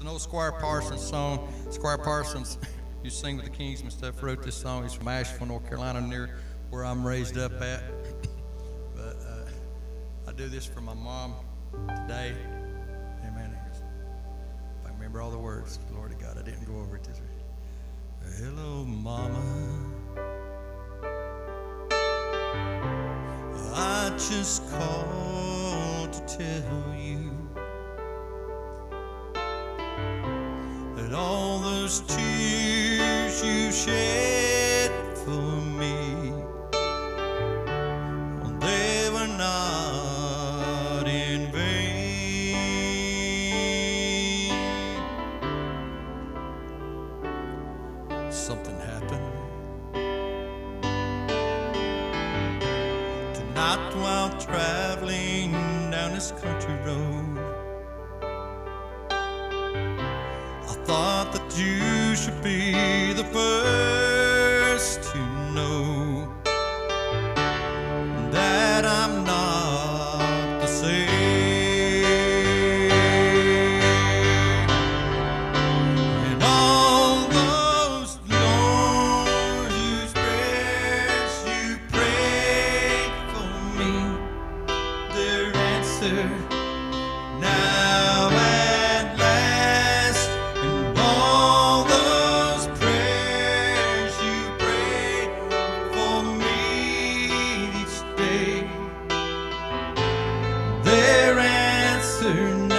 It's an old Squire Parsons song. Squire Parsons you sing with the Kings and stuff. Wrote this song. He's from Asheville, North Carolina, near where I'm raised up at. but uh, I do this for my mom today. Amen. If I remember all the words, glory to God, I didn't go over it this week. Hello, Mama. I just called to tell you those tears you shed for me, well, they were not in vain. Something happened tonight while traveling down this country road. I thought that you should be the first to know that I'm not the same. And all those Lord whose prayers you prayed for me, their answer. soon.